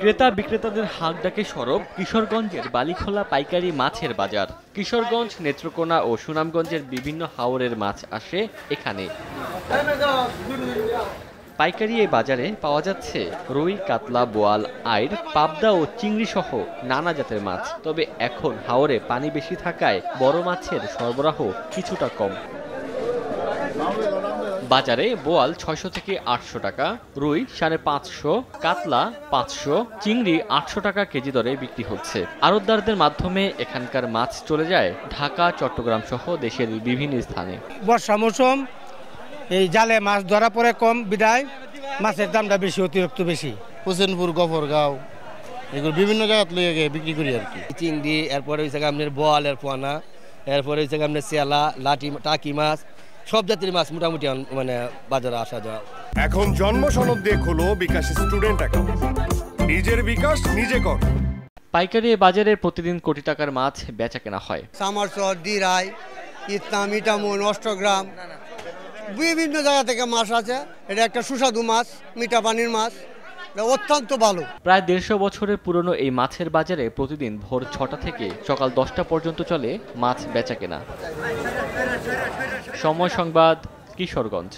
ক্রেতা বিক্রেতাদের হাক ডাকে সরব কিশোরগঞ্জের বালিখোলা পাইকারি মাছের বাজার। কিশোরগঞ্জ, নেত্রকোনা ও সুনামগঞ্জের বিভিন্ন হাওরের মাছ আসে এখানে। পাইকারি এই বাজারে পাওয়া যাচ্ছে রুই, কাতলা, বোয়াল আইর পাবদা ও চিংড়ি সহ নানা জাতের মাছ। তবে এখন হাওরে পানি বেশি থাকায় বড় মাছের সরবরাহ কিছুটা কম। বাজারে বোয়াল ছয়শো থেকে আটশো টাকা রুই সাড়ে পাঁচশো কাতলা পাঁচশো চিংড়ি আটশো টাকা কেজি দরে বিক্রি হচ্ছে। আড়তদারদের মাধ্যমে এখানকার মাছ চলে যায় ঢাকা চট্টগ্রাম সহ দেশের বিভিন্ন স্থানে। বর্ষা মৌসুম এই জালে মাছ ধরা পরে কম বিদায় মাছের দামটা বেশি অতিরিক্ত বেশি। হোসেনপুর গফরগাঁও এগুলো বিভিন্ন জায়গাত লইয়া গিয়ে বিক্রি করি আর কি। চিংড়ি এরপরে হয়েছে আপনার বোয়ালের পোয়ানা এরপরে হয়েছে আপনার চেলা লাটি টাকি মাছ সব জাতির মাছ মোটামুটি মানে বাজারে আসা যাওয়া। এখন জন্ম সনদ দিয়ে খোলো বিকাশ স্টুডেন্ট অ্যাকাউন্ট। নিজের বিকাশ নিজে কর। পাইকারি বাজারে প্রতিদিন কোটি টাকার মাছ বেচা কেনা হয়। সামারচর দিরাই ইতনাম ইটামুন অষ্টগ্রাম বিভিন্ন জায়গা থেকে মাছ আছে। এটা একটা সুস্বাদু মাছ মিঠা পানির মাছ। এটা অত্যন্ত ভালো। প্রায় দেড়শো বছরের পুরনো এই মাছের বাজারে প্রতিদিন ভোর ছটা থেকে সকাল দশটা পর্যন্ত চলে মাছ বেচা কেনা। সময় সংবাদ কিশোরগঞ্জ।